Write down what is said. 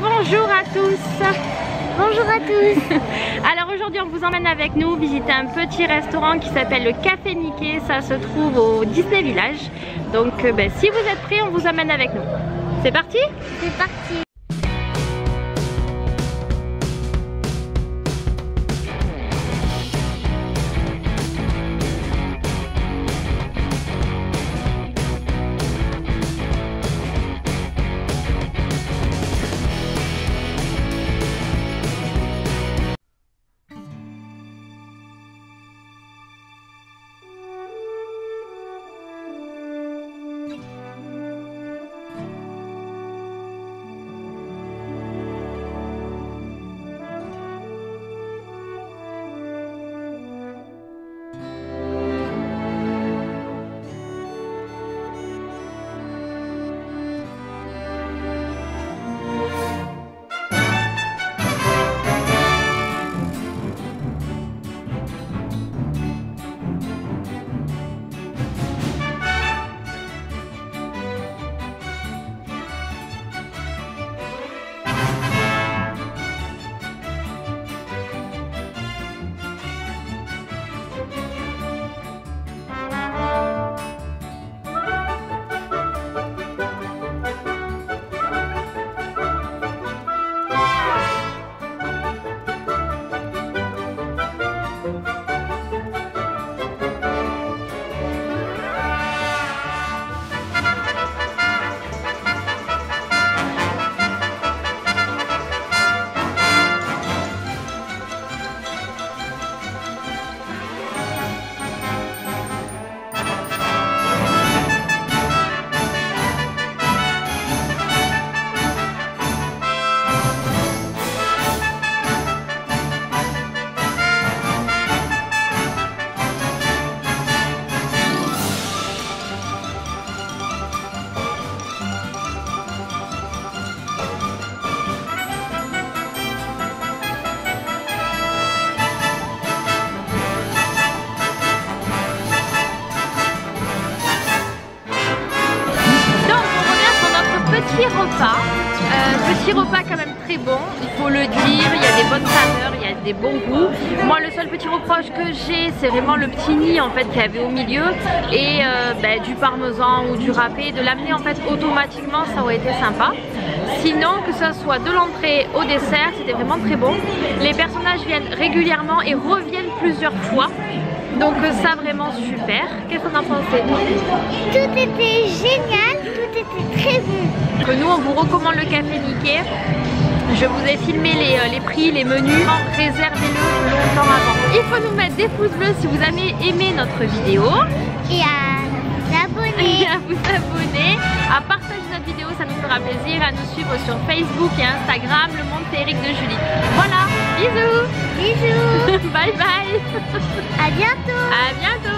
Bonjour à tous. Bonjour à tous. Alors aujourd'hui on vous emmène avec nous visiter un petit restaurant qui s'appelle le Café Nikkei Ça se trouve au Disney Village. Donc euh, ben, si vous êtes prêts on vous emmène avec nous. C'est parti? C'est parti Euh, petit repas quand même très bon, il faut le dire, il y a des bonnes saveurs, il y a des bons goûts. Moi le seul petit reproche que j'ai c'est vraiment le petit nid en fait qu'il y avait au milieu et euh, ben, du parmesan ou du râpé, de l'amener en fait automatiquement ça aurait été sympa. Sinon que ce soit de l'entrée au dessert c'était vraiment très bon. Les personnages viennent régulièrement et reviennent plusieurs fois. Donc euh, ça vraiment super. Qu'est-ce qu'on en pensait Tout était génial, très bon. que nous on vous recommande le café Nikkei. Je vous ai filmé les, euh, les prix, les menus. Réservez-le longtemps avant. Il faut nous mettre des pouces bleus si vous avez aimé notre vidéo. Et à vous Et abonner. à vous abonner, à partager notre vidéo, ça nous fera plaisir. À nous suivre sur Facebook et Instagram, le monde féerique de Julie. Voilà, bisous Bisous Bye bye À bientôt À bientôt